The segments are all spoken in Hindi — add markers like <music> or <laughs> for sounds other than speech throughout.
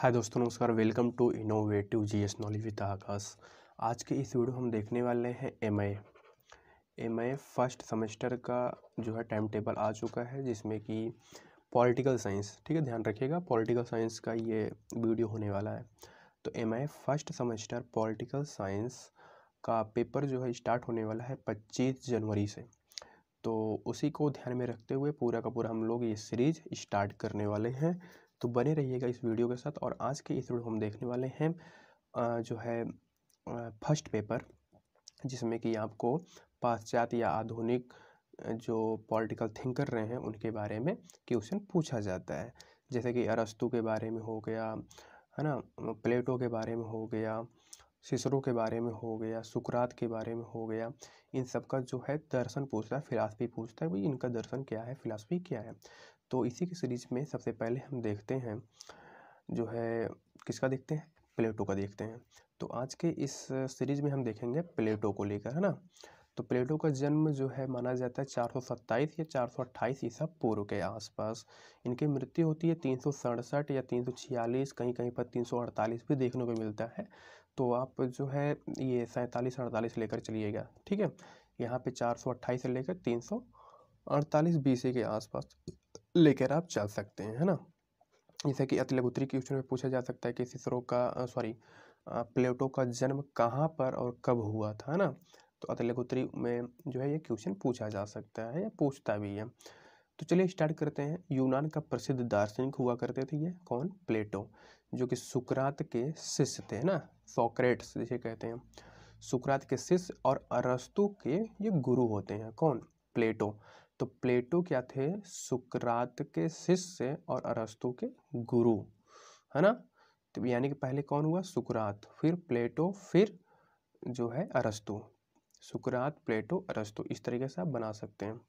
हाय दोस्तों, नमस्कार। Welcome to innovative GS knowledge with Akash. आज के इस वीडियो हम देखने वाले हैं M I M I first semester का जो है टाइम टेबल आ चुका है, जिसमें कि पॉलिटिकल साइंस, ठीक है, ध्यान रखिएगा, पॉलिटिकल साइंस का ये वीडियो होने वाला है। तो M I first semester political science का पेपर जो है स्टार्ट होने वाला है पच्चीस जनवरी से। तो उसी को ध्यान में रखते हुए पूरा का पूरा हम लोग ये सीरीज़ स्टार्ट करने वाले हैं। तो बने रहिएगा इस वीडियो के साथ और आज के इस वीडियो हम देखने वाले हैं जो है फ़र्स्ट पेपर, जिसमें कि आपको पाश्चात्य या आधुनिक जो पॉलिटिकल थिंकर रहे हैं उनके बारे में क्वेश्चन पूछा जाता है। जैसे कि अरस्तु के बारे में हो गया, है ना, प्लेटो के बारे में हो गया, सिसरो के बारे में हो गया, सुकरात के बारे में हो गया, इन सब का जो है दर्शन पूछता है, फिलासफी पूछता है भाई इनका दर्शन क्या है, फिलासफी क्या है? तो इसी की सीरीज़ में सबसे पहले हम देखते हैं, जो है, किसका देखते हैं? प्लेटो का देखते हैं। तो आज के इस सीरीज़ में हम देखेंगे प्लेटो को लेकर, है ना? तो प्लेटो का जन्म जो है माना जाता है चार सौ सत्ताईस या चार सौ अट्ठाईस ईसा पूर्व के आसपास। इनकी मृत्यु होती है तीन सौ सड़सठ या तीन सौ छियालीस कहीं कहीं पर तीन सौ अड़तालीस भी देखने को मिलता है। तो आप जो है ये सैंतालीस अड़तालीस लेकर चलिएगा, ठीक है? यहाँ पे चार सौ अट्ठाईस से लेकर तीन सौ अड़तालीस बीसी के आसपास। लेकर आप चल सकते हैं, है ना? जैसे कि अतलगुत्री क्वेश्चन में पूछा जा सकता है कि सिसरो का सॉरी प्लेटो का जन्म कहाँ पर और कब हुआ था ना? तो अतलगुत्री में जो है ये क्वेश्चन पूछा जा सकता है या पूछता भी है। तो चलिए स्टार्ट करते हैं। यूनान का प्रसिद्ध दार्शनिक हुआ करते थे ये कौन? प्लेटो, जो कि सुकरात के शिष्य थे ना? सोक्रेट्स जिसे कहते हैं। सुकरात के शिष्य और अरस्तु के ये गुरु होते हैं, कौन? प्लेटो। तो प्लेटो क्या थे? सुकरात के शिष्य और अरस्तु के गुरु, है ना? तो यानी कि पहले कौन हुआ? सुकरात, फिर प्लेटो, फिर जो है अरस्तु। सुकरात, प्लेटो, अरस्तु, इस तरीके से आप बना सकते हैं।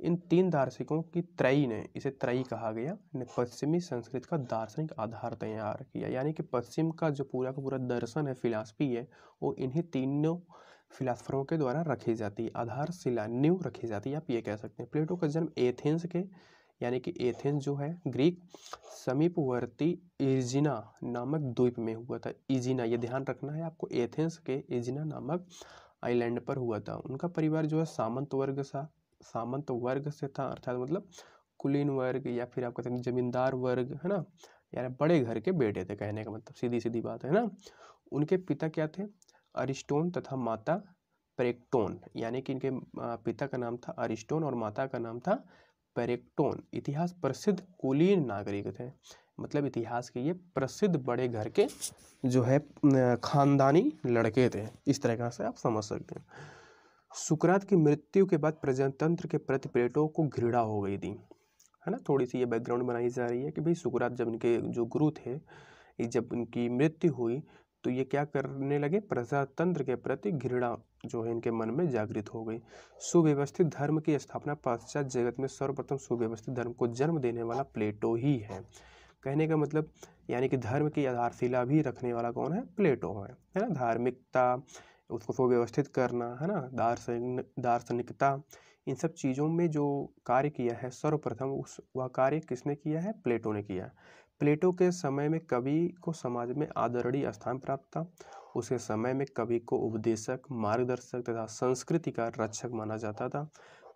इन तीन दार्शनिकों की त्रयी ने, इसे त्रयी कहा गया, ने पश्चिमी संस्कृत का दार्शनिक आधार तैयार किया। यानी कि पश्चिम का जो पूरा का पूरा दर्शन है, फिलासफी है, वो इन्हीं तीनों फिलासफरों के द्वारा रखी जाती आधारशिला न्यू रखी जाती है, आप ये कह सकते हैं। प्लेटो का जन्म एथेंस के, यानी कि एथेंस जो है, ग्रीक समीपवर्ती इजिना नामक द्वीप में हुआ था। इजिना ये ध्यान रखना है, आपको एथेंस के इजिना नामक आइलैंड पर हुआ था। उनका परिवार जो है, सामंत वर्ग सा, सामंत वर्ग से था, अर्थात मतलब कुलीन वर्ग या फिर आप कहते हैं जमींदार वर्ग, है ना? यानी बड़े घर के बेटे थे, कहने का मतलब सीधी सीधी बात है ना? उनके पिता क्या थे? अरिस्टोन तथा माता पेरेक्टोन, यानी कि इनके पिता का नाम था अरिस्टोन और माता का नाम था पेरेक्टोन। इतिहास प्रसिद्ध कुलीन नागरिक थे। मतलब इतिहास के ये प्रसिद्ध बड़े घर के जो है खानदानी लड़के थे। इस तरह से आप समझ सकते हैं। सुकरात की मृत्यु के बाद प्रजातंत्र के प्रति प्लेटो को घृणा हो गई थी। है ना? थोड़ी सी ये बैकग्राउंड बनाई जा रही है कि भाई सुकरात जब इनके जो गुरु थे जब इनकी मृत्यु हुई तो ये क्या करने लगे? प्रजातंत्र के प्रति घृणा जो है इनके मन में जागृत हो गई। सुव्यवस्थित धर्म की स्थापना पश्चात जगत में सर्वप्रथम सुव्यवस्थित धर्म को जन्म देने वाला प्लेटो ही है। कहने का मतलब यानी कि धर्म की आधारशिला भी रखने वाला कौन है? प्लेटो है है ना? धार्मिकता, उसको सुव्यवस्थित करना, है ना? दार्शन दार्शनिकता, इन सब चीज़ों में जो कार्य किया है, सर्वप्रथम उस, वह कार्य किसने किया है? प्लेटो ने किया प्लेटो के समय में कवि को समाज में आदरणीय स्थान प्राप्त था। उसके समय में कवि को उपदेशक, मार्गदर्शक तथा संस्कृति का रक्षक माना जाता था।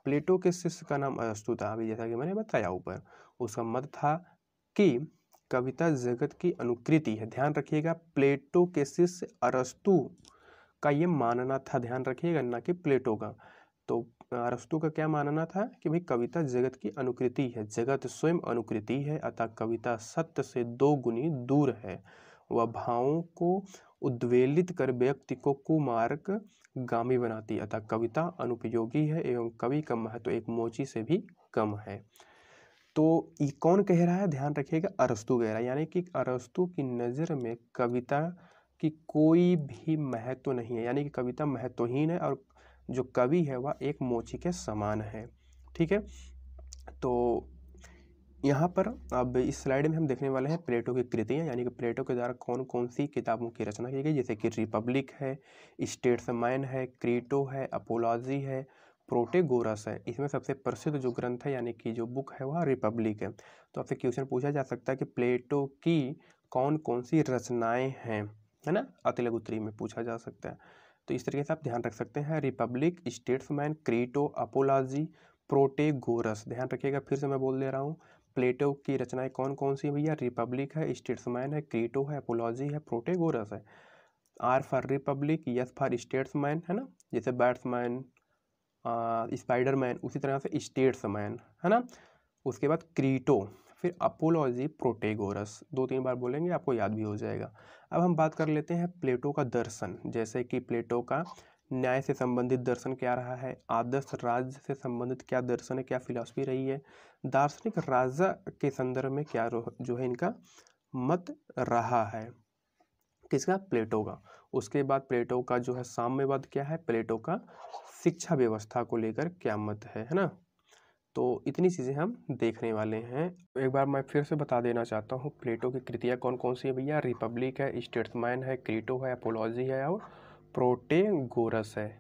प्लेटो के शिष्य का नाम अरस्तु था अभी जैसा कि मैंने बताया ऊपर। उसका मत था कि कविता जगत की अनुकृति है। ध्यान रखिएगा, प्लेटो के शिष्य अरस्तु का ये मानना था। ध्यान रखिएगा, ना कि प्लेटो का। तो अरस्तु का क्या मानना था कि भाई कविता जगत की अनुकृति है? जगत स्वयं अनुकृति है, अतः कविता सत्य से दो गुनी दूर है। वह भावों को उद्वेलित कर व्यक्ति को कुमार्ग गामी बनाती अतः कविता अनुपयोगी है एवं कवि का महत्व एक मोची से भी कम है। तो ये कौन कह रहा है? ध्यान रखिएगा, अरस्तु कह रहा है। यानी कि अरस्तु की नज़र में कविता की कोई भी महत्व नहीं है। यानी कि कविता महत्वहीन है और जो कवि है वह एक मोची के समान है। ठीक है? तो यहाँ पर अब इस स्लाइड में हम देखने वाले हैं प्लेटो की कृतियाँ, यानी कि प्लेटो के द्वारा कौन कौन सी किताबों की रचना की गई, जैसे कि रिपब्लिक है स्टेट्समैन है, क्रीटो है, अपोलॉजी है, प्रोटेगोरस है। इसमें सबसे प्रसिद्ध जो ग्रंथ है, यानी कि जो बुक है वह रिपब्लिक है। तो आपसे क्वेश्चन पूछा जा सकता है कि प्लेटो की कौन कौन सी रचनाएँ हैं, है ना? अतिलघु उत्तरी में पूछा जा सकता है। तो इस तरीके से आप ध्यान रख सकते हैं Republic Statesman Crito, Apology, Protagoras. ध्यान रखिएगा, फिर से मैं बोल दे रहा हूँ, प्लेटो की रचनाएँ कौन कौन सी भैया? रिपब्लिक है स्टेट्समैन है, क्रीटो है, अपोलॉजी है, प्रोटेगोरस है। R for Republic, yes for statesman है ना? जैसे बैट्समैन स्पाइडरमैन, उसी तरह से स्टेट्समैन है ना? उसके बाद क्रीटो। फिर अपोलॉजी प्रोटेगोरस। दो तीन बार बोलेंगे, आपको याद भी हो जाएगा। अब हम बात कर लेते हैं प्लेटो का दर्शन। जैसे कि प्लेटो का न्याय से संबंधित दर्शन क्या रहा है? आदर्श राज्य से संबंधित क्या दर्शन है? क्या फिलॉसफी रही है? दार्शनिक राजा के संदर्भ में क्या जो है इनका मत रहा है। किसका? प्लेटो का। उसके बाद प्लेटो का जो है साम्यवाद क्या है? प्लेटो का शिक्षा व्यवस्था को लेकर क्या मत है है ना? तो इतनी चीज़ें हम देखने वाले हैं। एक बार मैं फिर से बता देना चाहता हूँ, प्लेटो की कृतियाँ कौन कौन सी है भैया? रिपब्लिक है स्टेट्समैन है, क्रीटो है अपोलॉजी है और प्रोटेगोरस है।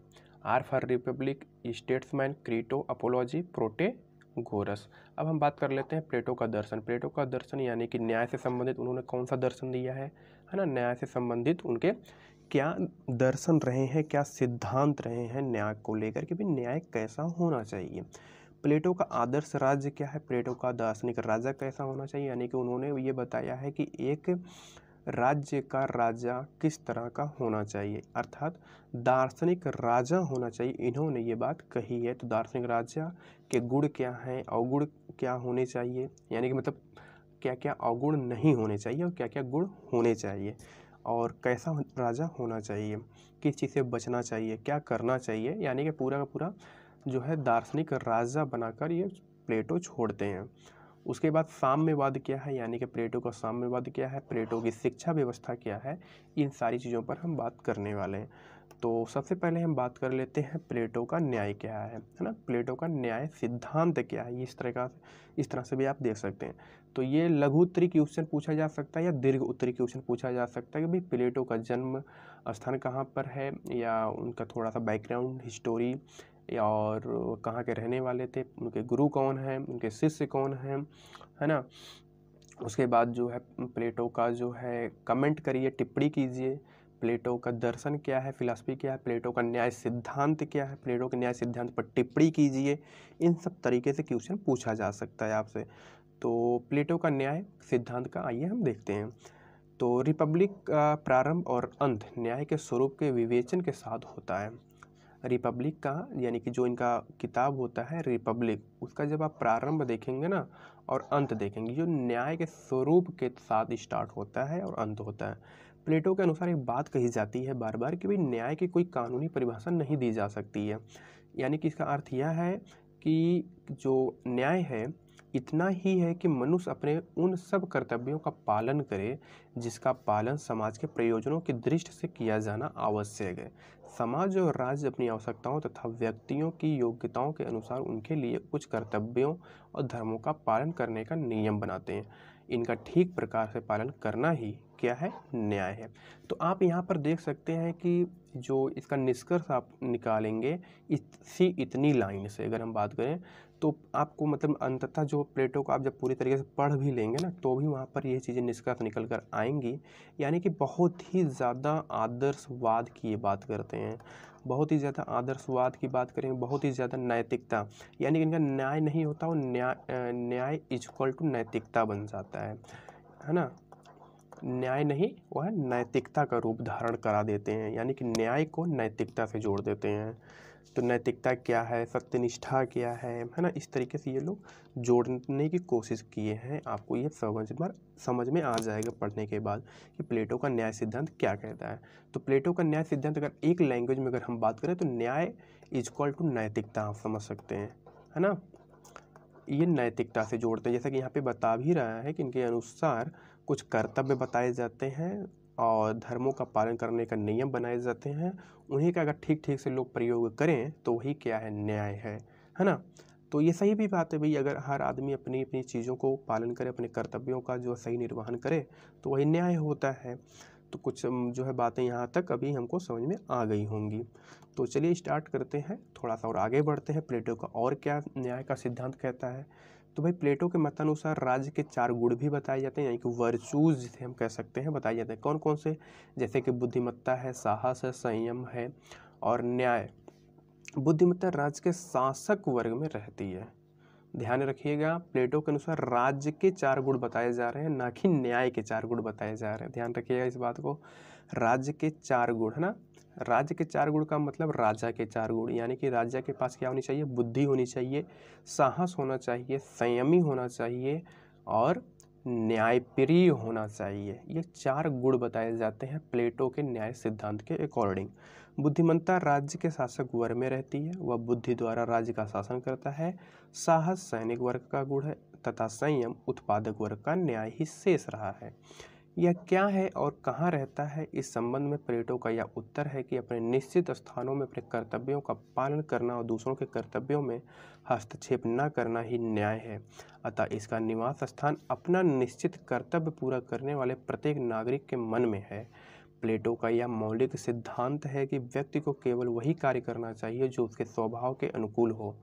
R for Republic statesman Crito apology Protagoras. अब हम बात कर लेते हैं प्लेटो का दर्शन। प्लेटो का दर्शन यानी कि न्याय से संबंधित उन्होंने कौन सा दर्शन दिया है? है ना? न्याय से संबंधित उनके क्या दर्शन रहे हैं, क्या सिद्धांत रहे हैं न्याय को लेकर कि भाई न्याय कैसा होना चाहिए? प्लेटो का आदर्श राज्य क्या है? प्लेटो का दार्शनिक राजा कैसा होना चाहिए? यानी कि उन्होंने ये बताया है कि एक राज्य का राजा किस तरह का होना चाहिए? अर्थात दार्शनिक राजा होना चाहिए। इन्होंने ये बात कही है। तो दार्शनिक राजा के गुण क्या हैं? अवगुण क्या होने चाहिए? यानी कि मतलब क्या क्या अवगुण नहीं होने चाहिए और क्या क्या गुण होने चाहिए? और कैसा राजा होना चाहिए? किस चीज़ से बचना चाहिए? क्या करना चाहिए? यानी कि पूरा का पूरा जो है दार्शनिक राजा बनाकर ये प्लेटो छोड़ते हैं। उसके बाद साम्यवाद क्या है? यानी कि प्लेटो का साम्यवाद क्या है? प्लेटो की शिक्षा व्यवस्था क्या है? इन सारी चीज़ों पर हम बात करने वाले हैं। तो सबसे पहले हम बात कर लेते हैं प्लेटो का न्याय क्या है है ना? प्लेटो का न्याय सिद्धांत क्या है? इस तरह का, इस तरह से भी आप देख सकते हैं। तो ये लघु उत्तरी क्वेश्चन पूछा जा सकता है या दीर्घ उत्तरी क्वेश्चन पूछा जा सकता है कि भाई प्लेटो का जन्म स्थान कहाँ पर है या उनका थोड़ा सा बैकग्राउंड, हिस्टोरी और कहाँ के रहने वाले थे, उनके गुरु कौन हैं, उनके शिष्य कौन हैं, है ना? उसके बाद जो है, प्लेटो का जो है, कमेंट करिए, टिप्पणी कीजिए। प्लेटो का दर्शन क्या है, फिलासफी क्या है, प्लेटो का न्याय सिद्धांत क्या है, प्लेटो के न्याय सिद्धांत पर टिप्पणी कीजिए। इन सब तरीके से क्वेश्चन पूछा जा सकता है आपसे। तो प्लेटो का न्याय सिद्धांत का आइए हम देखते हैं। तो रिपब्लिक का प्रारंभ और अंत न्याय के स्वरूप के विवेचन के साथ होता है। रिपब्लिक का, यानी कि जो इनका किताब होता है रिपब्लिक, उसका जब आप प्रारंभ देखेंगे ना, और अंत देखेंगे, जो न्याय के स्वरूप के साथ स्टार्ट होता है और अंत होता है। प्लेटो के अनुसार एक बात कही जाती है बार बार कि भाई न्याय की कोई कानूनी परिभाषा नहीं दी जा सकती है। यानी कि इसका अर्थ यह है कि जो न्याय है इतना ही है कि मनुष्य अपने उन सब कर्तव्यों का पालन करे, जिसका पालन समाज के प्रयोजनों की दृष्टि से किया जाना आवश्यक है। समाज और राज्य अपनी आवश्यकताओं तथा व्यक्तियों की योग्यताओं के अनुसार उनके लिए कुछ कर्तव्यों और धर्मों का पालन करने का नियम बनाते हैं। इनका ठीक प्रकार से पालन करना ही क्या है? न्याय है। तो आप यहाँ पर देख सकते हैं कि जो इसका निष्कर्ष आप निकालेंगे इसी इतनी लाइन से अगर हम बात करें तो आपको मतलब अंततः जो प्लेटो को आप जब पूरी तरीके से पढ़ भी लेंगे ना तो भी वहाँ पर ये चीज़ें निष्कर्ष निकल कर आएँगी। यानी कि बहुत ही ज़्यादा आदर्शवाद की ये बात करते हैं। बहुत ही ज़्यादा आदर्शवाद की बात करेंगे बहुत ही ज़्यादा नैतिकता, यानी कि इनका न्याय नहीं होता वो न्याय न्याय इजक्वल टू नैतिकता बन जाता है। है ना? न्याय नहीं, वह नैतिकता का रूप धारण करा देते हैं, यानी कि न्याय को नैतिकता से जोड़ देते हैं। तो नैतिकता क्या है? सत्यनिष्ठा क्या है? है ना? इस तरीके से ये लोग जोड़ने की कोशिश किए हैं। आपको ये समझ में समझ में आ जाएगा पढ़ने के बाद कि प्लेटो का न्याय सिद्धांत क्या कहता है। तो प्लेटो का न्याय सिद्धांत अगर एक लैंग्वेज में अगर हम बात करें तो न्याय इजक्वल टू नैतिकता, आप समझ सकते हैं। है ना? ये नैतिकता से जोड़ते हैं। जैसा कि यहाँ पे बता भी रहा है कि इनके अनुसार कुछ कर्तव्य बताए जाते हैं और धर्मों का पालन करने का नियम बनाए जाते हैं। उन्हीं का अगर ठीक ठीक से लोग प्रयोग करें तो वही क्या है? न्याय है है ना? तो ये सही भी बात है भाई, अगर हर आदमी अपनी अपनी चीज़ों को पालन करे, अपने कर्तव्यों का जो सही निर्वहन करे तो वही न्याय होता है। तो कुछ जो है बातें यहाँ तक अभी हमको समझ में आ गई होंगी। तो चलिए स्टार्ट करते हैं, थोड़ा सा और आगे बढ़ते हैं। प्लेटो का और क्या न्याय का सिद्धांत कहता है? तो भाई प्लेटो के मतानुसार राज्य के चार गुण भी बताए जाते हैं, यानी कि वर्चूज जिसे हम कह सकते हैं, बताए जाते हैं। कौन कौन से? जैसे कि बुद्धिमत्ता है, साहस है, संयम है और न्याय। बुद्धिमत्ता राज्य के शासक वर्ग में रहती है। ध्यान रखिएगा, प्लेटो के अनुसार राज्य के चार गुण बताए जा रहे हैं, ना कि न्याय के चार गुण बताए जा रहे हैं। ध्यान रखिएगा इस बात को। राज्य के चार गुण, है ना? राज्य के चार गुण का मतलब राजा के चार गुण, यानी कि राजा के पास क्या होनी चाहिए? बुद्धि होनी चाहिए, साहस होना चाहिए, संयमी होना चाहिए और न्यायप्रिय होना चाहिए। ये चार गुण बताए जाते हैं प्लेटो के न्याय सिद्धांत के अकॉर्डिंग बुद्धिमत्ता राज्य के शासक वर्ग में रहती है, वह बुद्धि द्वारा राज्य का शासन करता है। साहस सैनिक वर्ग का गुण है, तथा संयम उत्पादक वर्ग का न्याय ही शेष रहा है। यह क्या है और कहाँ रहता है? इस संबंध में प्लेटो का यह उत्तर है कि अपने निश्चित स्थानों में अपने कर्तव्यों का पालन करना और दूसरों के कर्तव्यों में हस्तक्षेप न करना ही न्याय है। अतः इसका निवास स्थान अपना निश्चित कर्तव्य पूरा करने वाले प्रत्येक नागरिक के मन में है। प्लेटो का यह मौलिक सिद्धांत है कि व्यक्ति को केवल वही कार्य करना चाहिए जो उसके स्वभाव के अनुकूल हो।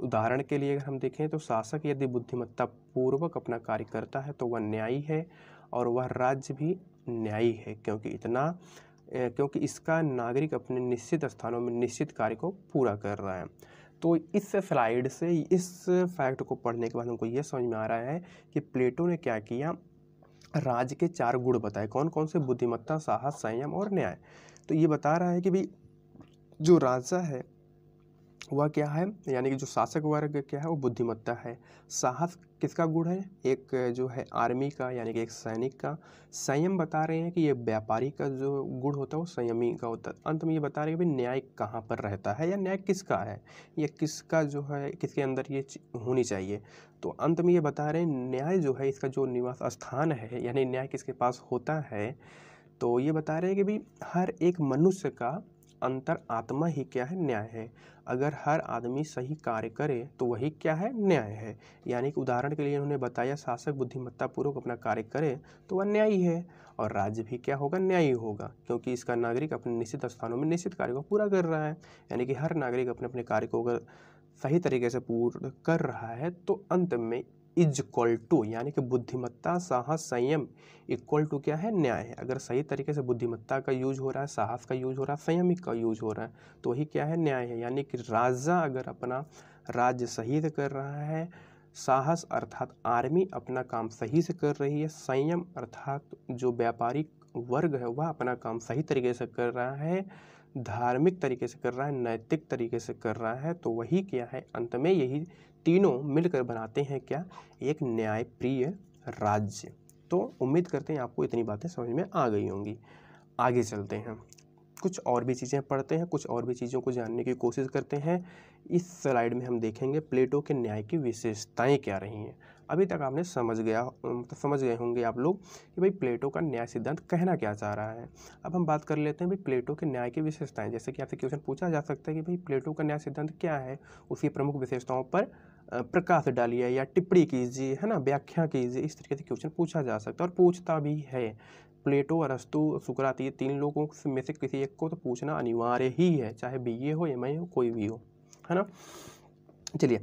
उदाहरण के लिए अगर हम देखें तो शासक यदि बुद्धिमत्ता पूर्वक अपना कार्य करता है तो वह न्यायी है और वह राज्य भी न्यायी है, क्योंकि इतना क्योंकि इसका नागरिक अपने निश्चित स्थानों में निश्चित कार्य को पूरा कर रहा है। तो इस स्लाइड से, इस फैक्ट को पढ़ने के बाद हमको ये समझ में आ रहा है कि प्लेटो ने क्या किया। राज्य के चार गुण बताए कौन कौन से बुद्धिमत्ता, साहस, संयम और न्याय? तो ये बता रहा है कि भाई, जो राजा है वह क्या है? यानी कि जो शासक वर्ग क्या है, वो बुद्धिमत्ता है। साहस किसका गुण है? एक जो है आर्मी का, यानी कि एक सैनिक का। संयम बता रहे हैं कि ये व्यापारी का जो गुण होता है, वो संयमी का होता है। अंत में ये बता रहे हैं कि न्याय कहाँ पर रहता है या न्याय किसका है? या किसका जो है, किसके अंदर ये होनी चाहिए? तो अंत में ये बता रहे हैं, न्याय जो है, इसका जो निवास स्थान है, यानी न्याय किसके पास होता है तो ये बता रहे हैं कि भाई हर एक मनुष्य का अंतर आत्मा ही क्या है? न्याय है। अगर हर आदमी सही कार्य करे तो वही क्या है? न्याय है। यानी कि उदाहरण के लिए उन्होंने बताया, शासक बुद्धिमत्ता पूर्वक अपना कार्य करे तो वह न्यायी है। और राज्य भी क्या होगा? न्यायी होगा, क्योंकि इसका नागरिक अपने निश्चित स्थानों में निश्चित कार्य को पूरा कर रहा है। यानी कि हर नागरिक अपने अपने कार्य को अगर सही तरीके से पूर्ण कर रहा है तो अंत में इज़ इक्वल टू, यानी कि बुद्धिमत्ता साहस संयम इक्वल टू क्या है? न्याय है। अगर सही तरीके से बुद्धिमत्ता का यूज़ हो रहा है, साहस का यूज़ हो रहा है संयमिक का यूज़ हो रहा है तो वही क्या है? न्याय है। यानी कि राजा अगर अपना राज्य सही से कर रहा है, साहस अर्थात आर्मी अपना काम सही से कर रही है, संयम अर्थात जो व्यापारिक वर्ग है, वह अपना काम सही तरीके से कर रहा है, धार्मिक तरीके से कर रहा है, नैतिक तरीके से कर रहा है तो वही क्या है? अंत में यही तीनों मिलकर बनाते हैं क्या? एक न्यायप्रिय राज्य। तो उम्मीद करते हैं आपको इतनी बातें समझ में आ गई होंगी। आगे चलते हैं। कुछ और भी चीज़ें पढ़ते हैं, कुछ और भी चीज़ों को जानने की कोशिश करते हैं। इस स्लाइड में हम देखेंगे प्लेटो के न्याय की विशेषताएँ क्या रही हैं। अभी तक आपने समझ गया मतलब समझ गए होंगे आप लोग कि भाई प्लेटो का न्याय सिद्धांत कहना क्या चाह रहा है। अब हम बात कर लेते हैं भाई प्लेटो के न्याय की विशेषताएँ। जैसे कि आपसे क्वेश्चन पूछा जा सकता है कि भाई प्लेटो का न्याय सिद्धांत क्या है? उसकी प्रमुख विशेषताओं पर प्रकाश डालिए या टिप्पणी कीजिए, है ना? व्याख्या कीजिए, इस तरीके से क्वेश्चन पूछा जा सकता है और पूछता भी है। प्लेटो, अरस्तु, सुकरात, ये तीन लोगों में से किसी एक को तो पूछना अनिवार्य ही है, चाहे बी ए हो, एम हो, कोई भी हो, है ना? चलिए,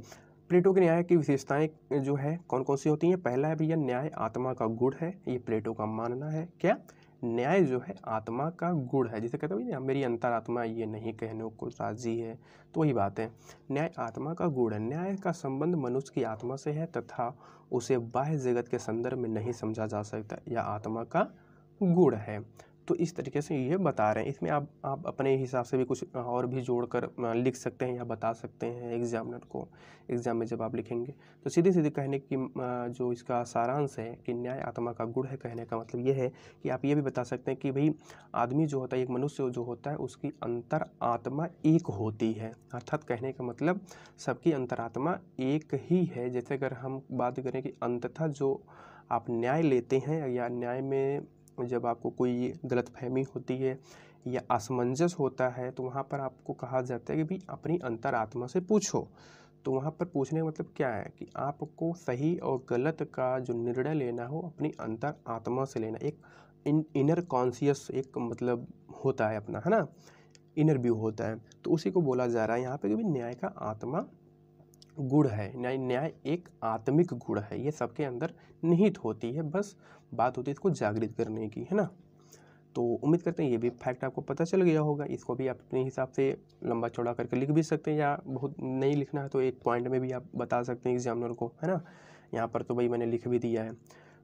प्लेटो के न्याय की विशेषताएँ जो है कौन कौन सी होती हैं? पहला है भैया, न्याय आत्मा का गुण है, ये प्लेटो का मानना है, क्या? न्याय जो है, आत्मा का गुण है। जिसे कहते हैं मेरी अंतरात्मा ये नहीं कहने को राज़ी है तो वही बात है। न्याय आत्मा का गुण है। न्याय का संबंध मनुष्य की आत्मा से है तथा उसे बाह्य जगत के संदर्भ में नहीं समझा जा सकता यह आत्मा का गुण है। तो इस तरीके से ये बता रहे हैं। इसमें आप आप अपने हिसाब से भी कुछ और भी जोड़कर लिख सकते हैं या बता सकते हैं एग्जामिनर को, एग्ज़ाम में जब आप लिखेंगे। तो सीधे सीधे कहने की जो इसका सारांश है कि न्याय आत्मा का गुण है कहने का मतलब ये है कि आप ये भी बता सकते हैं कि भाई आदमी जो होता है, एक मनुष्य जो होता है, उसकी अंतर आत्मा एक होती है। अर्थात कहने का मतलब सबकी अंतरात्मा एक ही है। जैसे अगर हम बात करें कि अंततः जो आप न्याय लेते हैं या न्याय में जब आपको कोई गलत फहमी होती है या असमंजस होता है तो वहाँ पर आपको कहा जाता है कि भाई अपनी अंतर आत्मा से पूछो। तो वहाँ पर पूछने का मतलब क्या है कि आपको सही और गलत का जो निर्णय लेना हो, अपनी अंतर आत्मा से लेना। एक इन इनर कॉन्सियस एक मतलब होता है अपना, है ना? इनर व्यू होता है। तो उसी को बोला जा रहा है यहाँ पे कि न्याय का आत्मा गुण है, न्याय न्याय एक आत्मिक गुण है, ये सबके अंदर निहित होती है, बस बात होती है इसको जागृत करने की, है ना? तो उम्मीद करते हैं ये भी फैक्ट आपको पता चल गया होगा, इसको भी आप अपने हिसाब से लंबा चौड़ा करके लिख भी सकते हैं या बहुत नहीं लिखना है तो एक पॉइंट में भी आप बता सकते हैं एग्जामिनर को, है ना? यहाँ पर तो भाई मैंने लिख भी दिया है।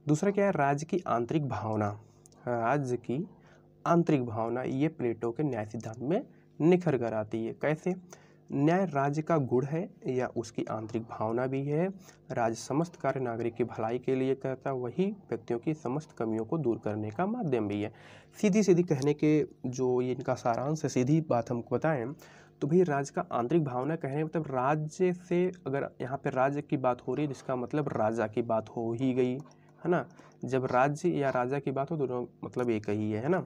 दूसरा क्या है? राज्य की आंतरिक भावना। राज्य की आंतरिक भावना ये प्लेटो के न्याय सिद्धांत में निखर कर आती है। कैसे? न्याय राज्य का गुण है या उसकी आंतरिक भावना भी है। राज्य समस्त कार्य नागरिक की भलाई के लिए करता वही व्यक्तियों की समस्त कमियों को दूर करने का माध्यम भी है। सीधी सीधी कहने के जो ये इनका सारांश है, सीधी बात हमको बताएँ तो भाई राज्य का आंतरिक भावना कहने मतलब राज्य से अगर यहाँ पर राज्य की बात हो रही है, जिसका मतलब राजा की बात हो ही गई, है ना? जब राज्य या राजा की बात हो, दोनों मतलब एक ही, है ना?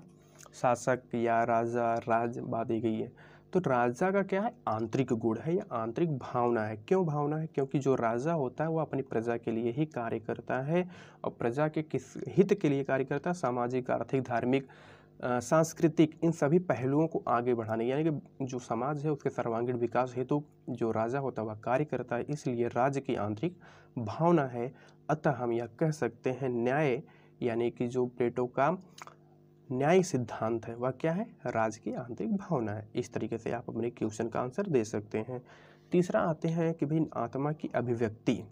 शासक या राजा, राज बात एक ही है। तो राजा का क्या है? आंतरिक गुण है या आंतरिक भावना है। क्यों भावना है? क्योंकि जो राजा होता है, वो अपनी प्रजा के लिए ही कार्य करता है और प्रजा के किस हित के लिए कार्य करता है? सामाजिक, आर्थिक, धार्मिक सांस्कृतिक, इन सभी पहलुओं को आगे बढ़ाने। यानी कि जो समाज है, उसके सर्वांगीण विकास हेतु तो जो राजा होता है, वह कार्य करता है। इसलिए राज्य की आंतरिक भावना है। अतः हम यह कह सकते हैं, न्याय, यानी कि जो प्लेटो का न्याय सिद्धांत है। वह क्या है? राज की आंतरिक भावना है। इस तरीके से आप अपने क्वेश्चन का आंसर दे सकते हैं। तीसरा आते हैं कि भाई आत्मा की अभिव्यक्ति।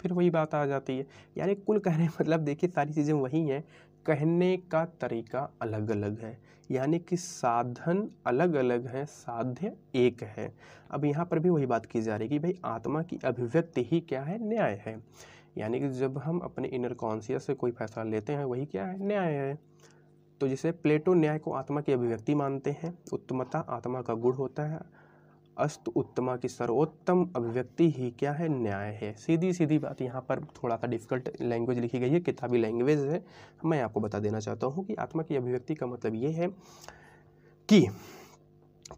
फिर वही बात आ जाती है। यानी कुल कहने मतलब देखिए, सारी चीज़ें वही हैं। कहने का तरीका अलग अलग है। यानी कि साधन अलग अलग है, साध्य एक है। अब यहाँ पर भी वही बात की जा रही है कि भाई, आत्मा की अभिव्यक्ति ही क्या है? न्याय है। यानी कि जब हम अपने इनर कॉन्सियस से कोई फैसला लेते हैं, वही क्या है? न्याय है। तो जिसे प्लेटो न्याय को आत्मा की अभिव्यक्ति मानते हैं, उत्तमता आत्मा का गुण होता है। अस्त उत्तमा की सर्वोत्तम अभिव्यक्ति ही क्या है? न्याय है। सीधी सीधी बात यहाँ पर थोड़ा सा डिफ़िकल्ट लैंग्वेज लिखी गई है, किताबी लैंग्वेज है। मैं आपको बता देना चाहता हूँ कि आत्मा की अभिव्यक्ति का मतलब ये है कि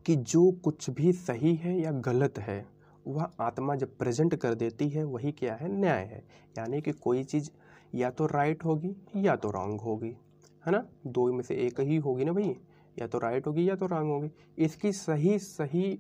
कि जो कुछ भी सही है या गलत है, वह आत्मा जब प्रेजेंट कर देती है, वही क्या है? न्याय है। यानी कि कोई चीज़ या तो राइट होगी या तो रॉन्ग होगी। है ना? दो में से एक ही होगी ना भाई? या तो राइट होगी या तो रॉन्ग होगी। इसकी सही सही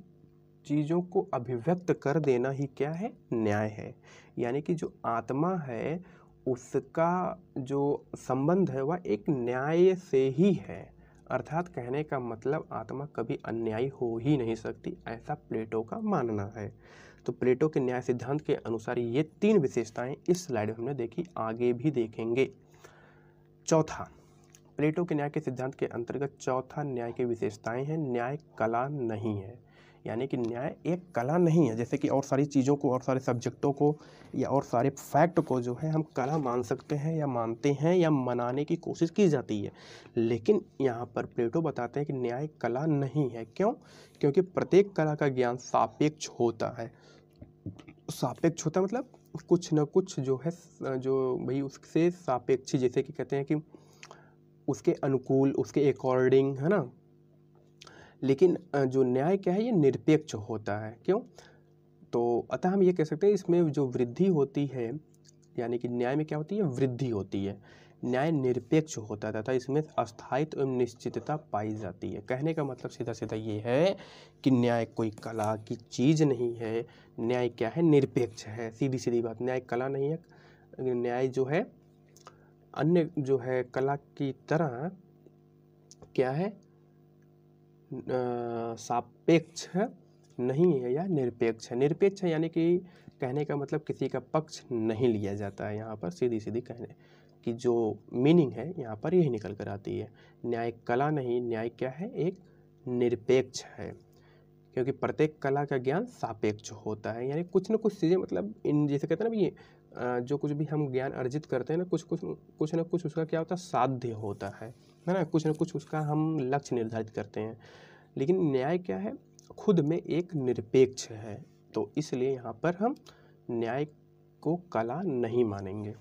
चीज़ों को अभिव्यक्त कर देना ही क्या है? न्याय है। यानी कि जो आत्मा है, उसका जो संबंध है, वह एक न्याय से ही है। अर्थात कहने का मतलब आत्मा कभी अन्यायी हो ही नहीं सकती, ऐसा प्लेटो का मानना है। तो प्लेटो के न्याय सिद्धांत के अनुसार ये तीन विशेषताएँ इस स्लाइड में हमने देखी, आगे भी देखेंगे। चौथा प्लेटो के न्याय के सिद्धांत के अंतर्गत चौथा न्याय की विशेषताएँ हैं, न्याय कला नहीं है। यानी कि न्याय एक कला नहीं है, जैसे कि और सारी चीज़ों को, और सारे सब्जेक्टों को, या और सारे फैक्ट को जो है हम कला मान सकते हैं, या मानते हैं, या मनाने की कोशिश की जाती है। लेकिन यहाँ पर प्लेटो बताते हैं कि न्याय कला नहीं है। क्यों? क्योंकि प्रत्येक कला का ज्ञान सापेक्ष होता है। सापेक्ष होता मतलब कुछ न कुछ जो है, जो भाई उससे सापेक्ष, जैसे कि कहते हैं कि उसके अनुकूल, उसके अकॉर्डिंग है ना? लेकिन जो न्याय क्या है, ये निरपेक्ष होता है। क्यों? तो अतः हम ये कह सकते हैं, इसमें जो वृद्धि होती है, यानी कि न्याय में क्या होती है? वृद्धि होती है। न्याय निरपेक्ष होता है, तथा इसमें अस्थायित्व एवं निश्चितता पाई जाती है। कहने का मतलब सीधा सीधा ये है कि न्याय कोई कला की चीज़ नहीं है। न्याय क्या है? निरपेक्ष है। सीधी सीधी बात, न्याय कला नहीं है। न्याय जो है अन्य जो है कला की तरह क्या है? सापेक्ष नहीं है या निरपेक्ष है। निरपेक्ष है यानी कि कहने का मतलब किसी का पक्ष नहीं लिया जाता है यहाँ पर सीधी सीधी कहने। की जो मीनिंग है यहाँ पर यही निकल कर आती है। न्याय कला नहीं, न्याय क्या है? एक निरपेक्ष है। क्योंकि प्रत्येक कला का ज्ञान सापेक्ष होता है, यानी कुछ न कुछ चीज़ें मतलब इन जैसे कहते हैं ना ये जो कुछ भी हम ज्ञान अर्जित करते हैं ना, कुछ कुछ कुछ ना कुछ उसका क्या होता है, साध्य होता है है ना? कुछ ना कुछ उसका हम लक्ष्य निर्धारित करते हैं। लेकिन न्याय क्या है? खुद में एक निरपेक्ष है तो इसलिए यहाँ पर हम न्याय को कला नहीं मानेंगे।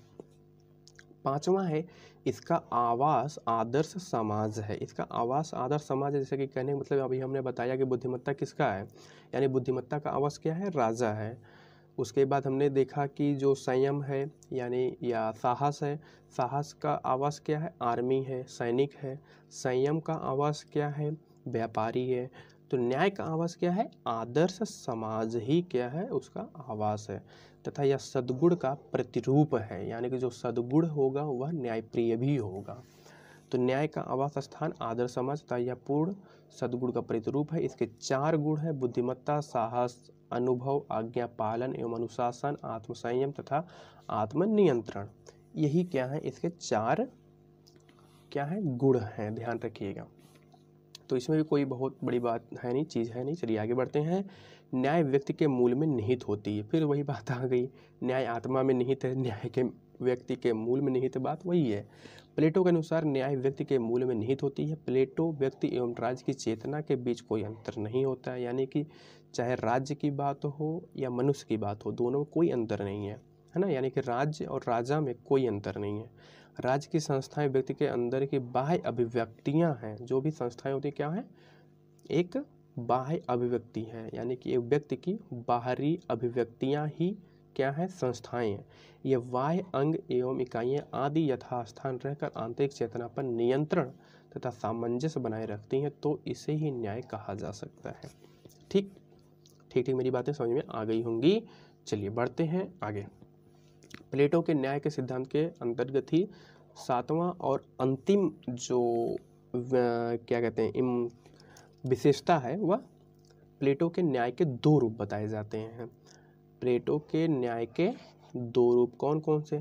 पांचवा है इसका आवास आदर्श समाज है। इसका आवास आदर्श समाज है, जैसे कि कहने मतलब अभी हमने बताया कि बुद्धिमत्ता किसका है? यानी बुद्धिमत्ता का आवास क्या है? राजा है। उसके बाद हमने देखा कि जो संयम है, यानी या साहस है, साहस का आवास क्या है? आर्मी है, सैनिक है। संयम का आवास क्या है? व्यापारी है। तो न्याय का आवास क्या है? आदर्श समाज ही क्या है? उसका आवास है। तथा यह सदगुण का प्रतिरूप है, यानी कि जो सदगुण होगा, वह न्यायप्रिय भी होगा। तो न्याय का आवास स्थान आदर समाज तथा यह पूर्ण सदगुण का प्रतिरूप है। इसके चार गुण है, बुद्धिमत्ता, साहस, अनुभव, आज्ञा पालन एवं अनुशासन, आत्मसंयम तथा आत्मनियंत्रण। यही क्या है? इसके चार क्या है? गुण हैं, ध्यान रखिएगा। तो इसमें भी कोई बहुत बड़ी बात है नहीं, चीज़ है नहीं। चलिए आगे बढ़ते हैं। न्याय व्यक्ति के मूल में निहित होती है। फिर वही बात आ गई, न्याय आत्मा में निहित है, न्याय के व्यक्ति के मूल में निहित बात वही है। प्लेटो के अनुसार न्याय व्यक्ति के मूल में निहित होती है। प्लेटो व्यक्ति एवं राज्य की चेतना के बीच कोई अंतर नहीं होता है। यानी कि चाहे राज्य की बात हो या मनुष्य की बात हो, दोनों में कोई अंतर नहीं है। है ना? यानी कि राज्य और राजा में कोई अंतर नहीं है। राज्य की संस्थाएँ व्यक्ति के अंदर की बाह्य अभिव्यक्तियाँ हैं। जो भी संस्थाएँ होती क्या है? एक बाह्य अभिव्यक्ति हैं, यानी कि एक व्यक्ति की बाहरी अभिव्यक्तियाँ ही क्या है? संस्थाएँ हैं। ये बाह्य अंग एवं इकाइयाँ आदि यथास्थान रहकर आंतरिक चेतना पर नियंत्रण तथा सामंजस्य बनाए रखती हैं तो इसे ही न्याय कहा जा सकता है। ठीक? ठीक ठीक, मेरी बातें समझ में आ गई होंगी। चलिए बढ़ते हैं आगे। प्लेटो के न्याय के सिद्धांत के अंतर्गत ही सातवां और अंतिम जो क्या कहते हैं विशेषता है वह प्लेटो के न्याय के दो रूप बताए जाते हैं। प्लेटो के न्याय के दो रूप कौन कौन से?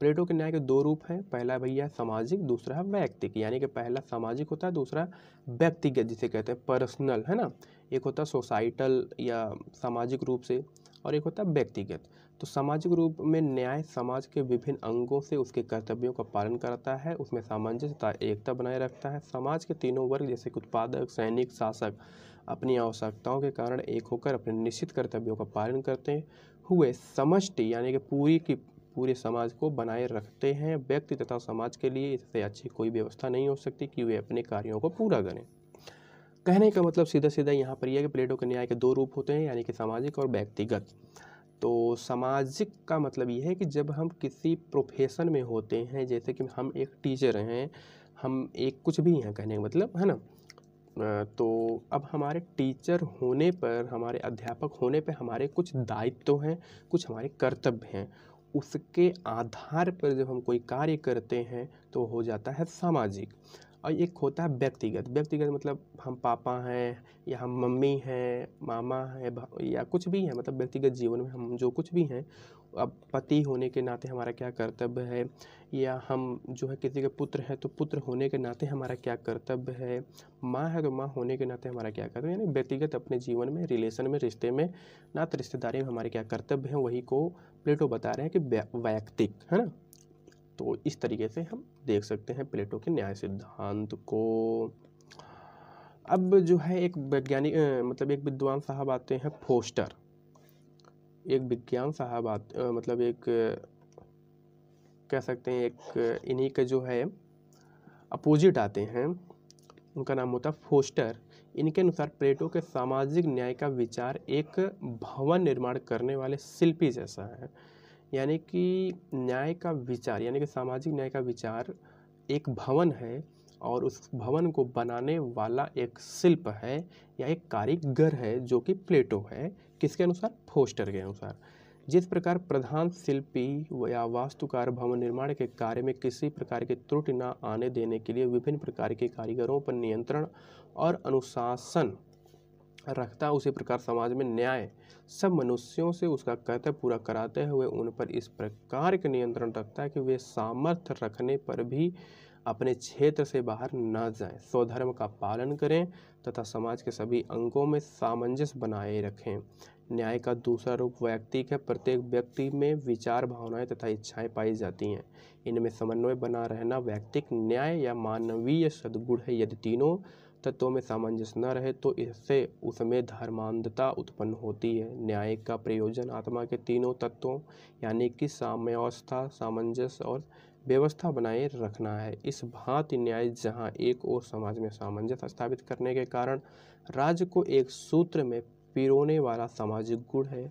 प्लेटो के न्याय के दो रूप हैं, पहला भैया सामाजिक, दूसरा है व्यक्तिक। यानी कि पहला सामाजिक होता है, दूसरा व्यक्तिगत जिसे कहते हैं पर्सनल, है ना? एक होता है सोसाइटल या सामाजिक रूप से, और एक होता है व्यक्तिगत। तो सामाजिक रूप में न्याय समाज के विभिन्न अंगों से उसके कर्तव्यों का पालन करता है, उसमें सामंजस्यता, एकता बनाए रखता है। समाज के तीनों वर्ग जैसे कि उत्पादक, सैनिक, शासक अपनी आवश्यकताओं के कारण एक होकर अपने निश्चित कर्तव्यों का पालन करते हुए समष्टि यानी कि पूरी की पूरे समाज को बनाए रखते हैं। व्यक्ति तथा समाज के लिए इससे अच्छी कोई व्यवस्था नहीं हो सकती कि वे अपने कार्यों को पूरा करें। कहने का मतलब सीधा सीधा यहाँ पर यह कि प्लेटो के न्याय के दो रूप होते हैं, यानी कि सामाजिक और व्यक्तिगत। तो सामाजिक का मतलब ये है कि जब हम किसी प्रोफेशन में होते हैं, जैसे कि हम एक टीचर हैं, हम एक कुछ भी हैं कहने का मतलब है ना? तो अब हमारे टीचर होने पर, हमारे अध्यापक होने पर हमारे कुछ दायित्व तो हैं, कुछ हमारे कर्तव्य हैं। उसके आधार पर जब हम कोई कार्य करते हैं तो हो जाता है सामाजिक। और एक होता है व्यक्तिगत। व्यक्तिगत मतलब हम पापा हैं या हम मम्मी हैं, मामा हैं या कुछ भी हैं मतलब व्यक्तिगत जीवन में हम जो कुछ भी हैं, अब पति होने के नाते हमारा क्या कर्तव्य है? या हम जो है किसी के पुत्र हैं तो पुत्र होने के नाते हमारा क्या कर्तव्य है? माँ है तो माँ होने के नाते हमारा क्या कर्तव्य यानी व्यक्तिगत अपने जीवन में रिलेशन में, रिश्ते में, नाते रिश्तेदारी में हमारे क्या कर्तव्य हैं? वही को प्लेटो बता रहे हैं कि वैयक्तिक, है ना? तो इस तरीके से हम देख सकते हैं प्लेटो के न्याय सिद्धांत को। अब जो है एक वैज्ञानिक मतलब एक विद्वान साहब आते हैं, फोस्टर। एक विज्ञान साहब आते मतलब एक, कह सकते हैं एक, इन्हीं के जो है, अपोजिट आते हैं। उनका नाम होता है फोस्टर। इनके अनुसार प्लेटो के सामाजिक न्याय का विचार एक भवन निर्माण करने वाले शिल्पी जैसा है। यानी कि न्याय का विचार, यानी कि सामाजिक न्याय का विचार एक भवन है और उस भवन को बनाने वाला एक शिल्प है या एक कारीगर है जो कि प्लेटो है, किसके अनुसार? फोस्टर के अनुसार। जिस प्रकार प्रधान शिल्पी या वास्तुकार भवन निर्माण के कार्य में किसी प्रकार की त्रुटि न आने देने के लिए विभिन्न प्रकार के कारीगरों पर नियंत्रण और अनुशासन रखता उसी प्रकार समाज में न्याय। सब मनुष्यों से उसका कर्तव्य पूरा कराते हुए उन पर इस प्रकार के नियंत्रण रखता है कि वे सामर्थ्य रखने पर भी अपने क्षेत्र से बाहर न जाएँ, स्वधर्म का पालन करें तथा समाज के सभी अंगों में सामंजस्य बनाए रखें। न्याय का दूसरा रूप वैयक्तिक है प्रत्येक व्यक्ति में विचार भावनाएँ तथा इच्छाएँ पाई जाती हैं। इनमें समन्वय बना रहना वैयक्तिक न्याय या मानवीय सद्गुण है। यदि तीनों तत्वों में सामंजस्य न रहे तो इससे उसमें धर्मांधता उत्पन्न होती है। न्याय का प्रयोजन आत्मा के तीनों तत्वों, यानी कि साम्यावस्था, सामंजस्य और व्यवस्था बनाए रखना है। इस भांति न्याय जहाँ एक और समाज में सामंजस्य स्थापित करने के कारण राज्य को एक सूत्र में पिरोने वाला सामाजिक गुण है,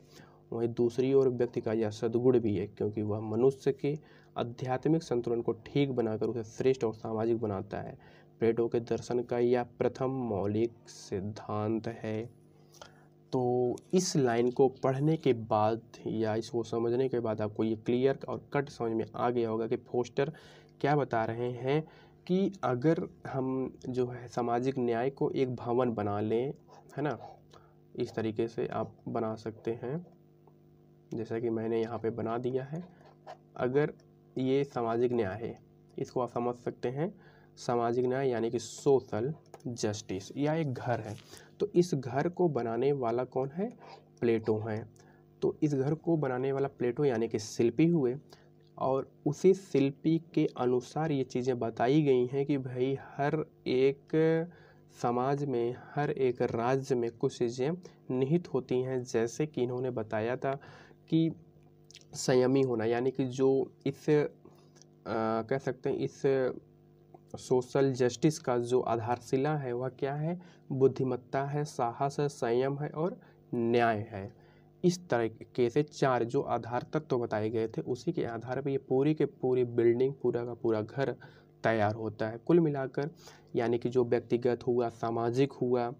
वहीं दूसरी ओर व्यक्ति का यह सदगुण भी है, क्योंकि वह मनुष्य के आध्यात्मिक संतुलन को ठीक बनाकर उसे श्रेष्ठ और सामाजिक बनाता है। प्लेटो के दर्शन का यह प्रथम मौलिक सिद्धांत है। तो इस लाइन को पढ़ने के बाद या इसको समझने के बाद आपको ये क्लियर और कट समझ में आ गया होगा कि फोस्टर क्या बता रहे हैं कि अगर हम जो है सामाजिक न्याय को एक भवन बना लें, है ना? इस तरीके से आप बना सकते हैं। जैसा कि मैंने यहाँ पे बना दिया है। अगर ये सामाजिक न्याय है, इसको आप समझ सकते हैं। सामाजिक न्याय यानी कि सोशल जस्टिस या एक घर है। तो इस घर को बनाने वाला कौन है? प्लेटो है। तो इस घर को बनाने वाला प्लेटो यानी कि शिल्पी हुए और उसी शिल्पी के अनुसार ये चीज़ें बताई गई हैं कि भाई हर एक समाज में हर एक राज्य में कुछ चीज़ें निहित होती हैं। जैसे कि इन्होंने बताया था कि संयमी होना यानी कि जो इस आ, कह सकते हैं इस सोशल जस्टिस का जो आधारशिला है, वह क्या है? बुद्धिमत्ता है, साहस है, संयम है और न्याय है। इस तरीके से चार जो आधार तत्व तो बताए गए थे, उसी के आधार पर ये पूरी के पूरी बिल्डिंग, पूरा का पूरा घर तैयार होता है। कुल मिलाकर, यानी कि जो व्यक्तिगत हुआ, सामाजिक हुआ,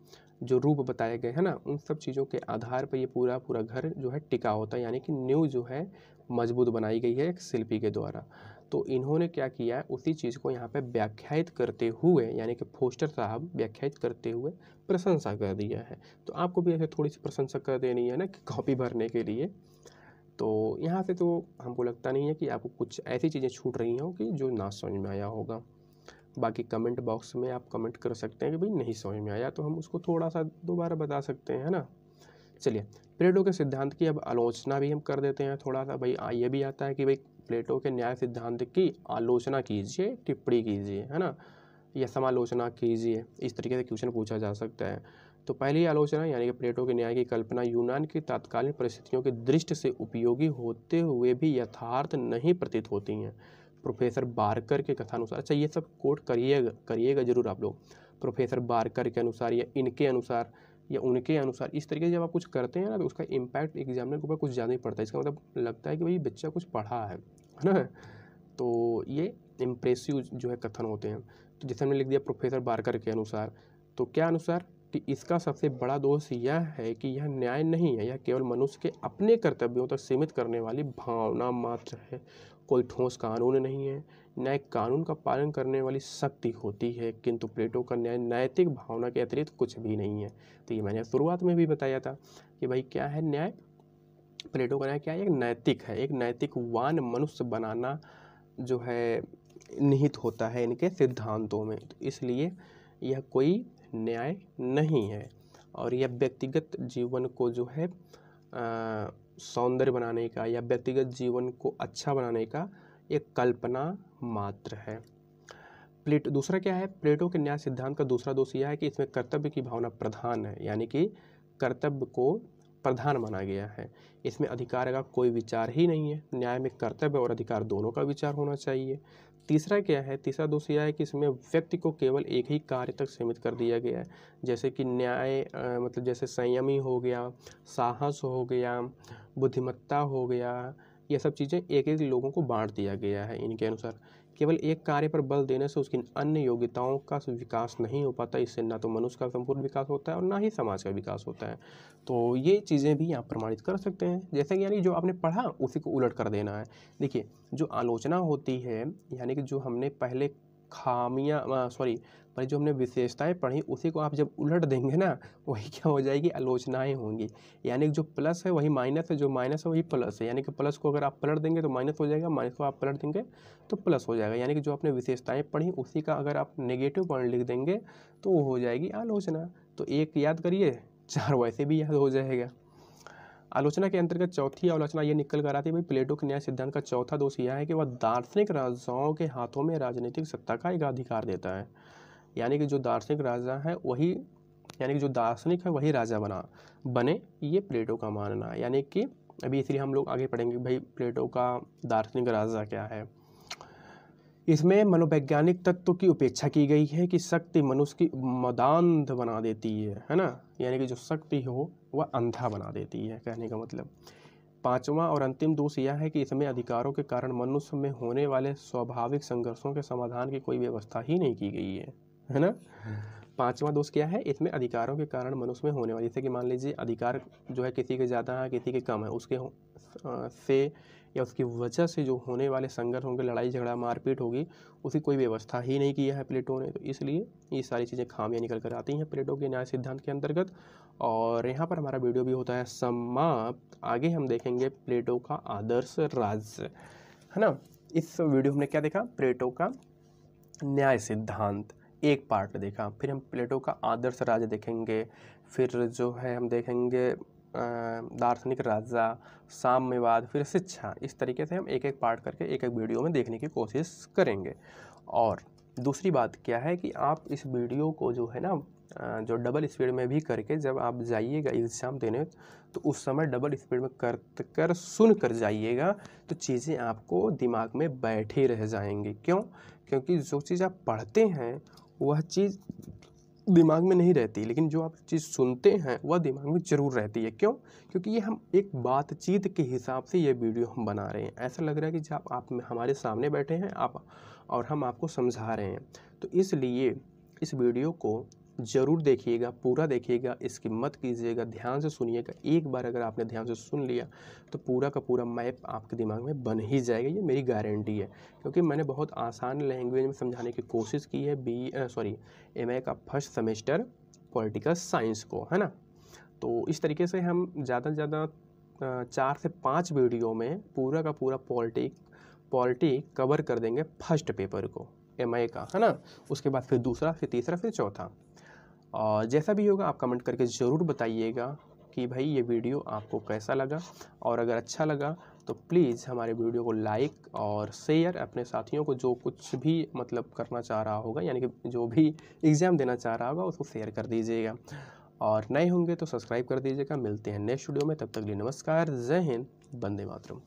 जो रूप बताए गए हैं ना, उन सब चीज़ों के आधार पर ये पूरा पूरा घर जो है टिका होता है। यानी कि न्यू जो है, मज़बूत बनाई गई है एक शिल्पी के द्वारा। तो इन्होंने क्या किया है? उसी चीज़ को यहाँ पे व्याख्यात करते हुए, यानी कि फोस्टर साहब व्याख्यात करते हुए प्रशंसा कर दिया है। तो आपको भी ऐसे थोड़ी सी प्रशंसा कर देनी है ना कि कॉपी भरने के लिए। तो यहाँ से तो हमको लगता नहीं है कि आपको कुछ ऐसी चीज़ें छूट रही हों कि जो ना समझ में आया होगा। बाकी कमेंट बॉक्स में आप कमेंट कर सकते हैं कि भाई नहीं समझ में आया तो हम उसको थोड़ा सा दोबारा बता सकते हैं ना? चलिए प्लेटो के सिद्धांत की अब आलोचना भी हम कर देते हैं थोड़ा सा भाई ये भी आता है कि भाई प्लेटो के न्याय सिद्धांत की आलोचना कीजिए, टिप्पणी कीजिए, है ना? या समालोचना कीजिए। इस तरीके से क्वेश्चन पूछा जा सकता है। तो पहली आलोचना, यानी कि प्लेटो के न्याय की कल्पना यूनान की तात्कालिक परिस्थितियों की दृष्टि से उपयोगी होते हुए भी यथार्थ नहीं प्रतीत होती हैं। प्रोफेसर बारकर के कथानुसार अच्छा ये सब कोट करिएगा करिएगा ज़रूर आप लोग। प्रोफेसर बारकर के अनुसार या इनके अनुसार या उनके अनुसार, इस तरीके से जब आप कुछ करते हैं ना तो उसका इम्पैक्ट एग्जामिनर के ऊपर कुछ ज़्यादा ही पड़ता है। इसका मतलब लगता है कि भाई बच्चा कुछ पढ़ा है। है ना तो ये इम्प्रेसिव जो है कथन होते हैं। तो जैसे हमने लिख दिया प्रोफेसर बारकर के अनुसार तो क्या अनुसार? कि इसका सबसे बड़ा दोष यह है कि यह न्याय नहीं है, यह केवल मनुष्य के अपने कर्तव्यों तक सीमित करने वाली भावना मात्र है। कोई ठोस कानून नहीं है न्याय कानून का पालन करने वाली शक्ति होती है, किंतु प्लेटो का न्याय नैतिक भावना के अतिरिक्त कुछ भी नहीं है। तो ये मैंने शुरुआत में भी बताया था कि भाई क्या है न्याय? प्लेटो का क्या है? एक नैतिक है। एक नैतिक वान मनुष्य बनाना जो है, निहित होता है इनके सिद्धांतों में। तो इसलिए यह कोई न्याय नहीं है। और यह व्यक्तिगत जीवन को जो है सौंदर्य बनाने का या व्यक्तिगत जीवन को अच्छा बनाने का एक कल्पना मात्र है। प्लेट, दूसरा क्या है? प्लेटो के न्याय सिद्धांत का दूसरा दोष यह है कि इसमें कर्तव्य की भावना प्रधान है। यानी कि कर्तव्य को प्रधान माना गया है। इसमें अधिकार का कोई विचार ही नहीं है। न्याय में कर्तव्य और अधिकार दोनों का विचार होना चाहिए। तीसरा क्या है? तीसरा दोष यह है कि इसमें व्यक्ति को केवल एक ही कार्य तक सीमित कर दिया गया है। जैसे कि न्याय मतलब जैसे संयमी हो गया, साहस हो गया, बुद्धिमत्ता हो गया, ये सब चीज़ें एक एक लोगों को बांट दिया गया है। इनके अनुसार केवल एक कार्य पर बल देने से उसकी अन्य योग्यताओं का विकास नहीं हो पाता, इससे ना तो मनुष्य का संपूर्ण विकास होता है और ना ही समाज का विकास होता है। तो ये चीज़ें भी आप प्रमाणित कर सकते हैं। जैसे कि यानी जो आपने पढ़ा, उसी को उलट कर देना है। देखिए, जो आलोचना होती है, यानी कि जो हमने पहले खामियाँ सॉरी पर जो हमने विशेषताएँ पढ़ी, उसी को आप जब उलट देंगे ना, <laughs> वही क्या हो जाएगी? आलोचनाएँ होंगी। यानी कि जो प्लस है, वही माइनस है, जो माइनस है, वही प्लस है। यानी कि प्लस को अगर आप पलट देंगे तो माइनस हो जाएगा माइनस को आप पलट देंगे तो प्लस हो जाएगा। यानी कि जो आपने विशेषताएँ पढ़ी, उसी का अगर आप नेगेटिव पॉइंट लिख देंगे तो वो हो जाएगी आलोचना। तो एक याद करिए, चार वैसे भी याद हो जाएगा। आलोचना के अंतर्गत चौथी आलोचना ये निकल कर आती है, भाई प्लेटो के न्याय सिद्धांत का चौथा दोष यह है कि वह दार्शनिक राजाओं के हाथों में राजनीतिक सत्ता का एक अधिकार देता है। यानी कि जो दार्शनिक राजा है, वही, यानी कि जो दार्शनिक है, वही राजा बना, बने ये प्लेटो का मानना। यानी कि अभी इसलिए हम लोग आगे पढ़ेंगे भाई प्लेटो का दार्शनिक राजा क्या है। इसमें मनोवैज्ञानिक तत्व की उपेक्षा की गई है कि शक्ति मनुष्य की मदांध बना देती है है ना? यानी कि जो शक्ति हो, वह अंधा बना देती है, कहने का मतलब। पांचवा और अंतिम दोष यह है कि इसमें अधिकारों के कारण मनुष्य में होने वाले स्वाभाविक संघर्षों के समाधान की कोई व्यवस्था ही नहीं की गई है है ना? पांचवा दोष क्या है? इसमें अधिकारों के कारण मनुष्य में होने वाले, जैसे कि मान लीजिए अधिकार जो है किसी के ज़्यादा है किसी के कम है, उसके से या उसकी वजह से जो होने वाले संघर्ष होंगे, लड़ाई झगड़ा, मारपीट होगी उसकी कोई व्यवस्था ही नहीं किया है प्लेटो ने। तो इसलिए ये सारी चीज़ें खामियाँ निकल कर आती हैं प्लेटो के न्याय सिद्धांत के अंतर्गत। और यहाँ पर हमारा वीडियो भी होता है समाप्त। आगे हम देखेंगे प्लेटो का आदर्श राज्य, है ना? इस वीडियो हमने क्या देखा? प्लेटो का न्याय सिद्धांत, एक पार्ट देखा। फिर हम प्लेटो का आदर्श राज्य देखेंगे। फिर जो है हम देखेंगे दार्शनिक राजा, साम्यवाद, फिर शिक्षा, इस तरीके से हम एक एक पार्ट करके एक एक वीडियो में देखने की कोशिश करेंगे। और दूसरी बात क्या है कि आप इस वीडियो को जो है ना जो डबल स्पीड में भी करके जब आप जाइएगा एग्ज़ाम देने तो उस समय डबल स्पीड में कर कर सुन कर जाइएगा तो चीज़ें आपको दिमाग में बैठे रह जाएँगी। क्यों? क्योंकि जो चीज़ आप पढ़ते हैं, वह चीज़ दिमाग में नहीं रहती, लेकिन जो आप चीज़ सुनते हैं, वह दिमाग में ज़रूर रहती है। क्यों? क्योंकि ये हम एक बातचीत के हिसाब से ये वीडियो हम बना रहे हैं। ऐसा लग रहा है कि जब आप हमारे सामने बैठे हैं आप और हम आपको समझा रहे हैं। तो इसलिए इस वीडियो को ज़रूर देखिएगा, पूरा देखिएगा, इसकी मत कीजिएगा, ध्यान से सुनिएगा। एक बार अगर आपने ध्यान से सुन लिया तो पूरा का पूरा मैप आपके दिमाग में बन ही जाएगा, ये मेरी गारंटी है। क्योंकि मैंने बहुत आसान लैंग्वेज में समझाने की कोशिश की है, बी सॉरी, एम का फ़र्स्ट सेमेस्टर पॉलिटिकल साइंस को, है ना? तो इस तरीके से हम ज़्यादा से ज़्यादा चार से पाँच वीडियो में पूरा का पूरा पॉलिटिक पॉलिटिक कवर कर देंगे फ़र्स्ट पेपर को, एम का, है ना? उसके बाद फिर दूसरा, फिर तीसरा, फिर चौथा। और जैसा भी होगा आप कमेंट करके ज़रूर बताइएगा कि भाई ये वीडियो आपको कैसा लगा। और अगर अच्छा लगा तो प्लीज़ हमारे वीडियो को लाइक और शेयर अपने साथियों को जो कुछ भी मतलब करना चाह रहा होगा, यानी कि जो भी एग्ज़ाम देना चाह रहा होगा, उसको शेयर कर दीजिएगा। और नए होंगे तो सब्सक्राइब कर दीजिएगा। मिलते हैं नेक्स्ट वीडियो में। तब तक लिए नमस्कार। जय हिंद। बंदे मातरम।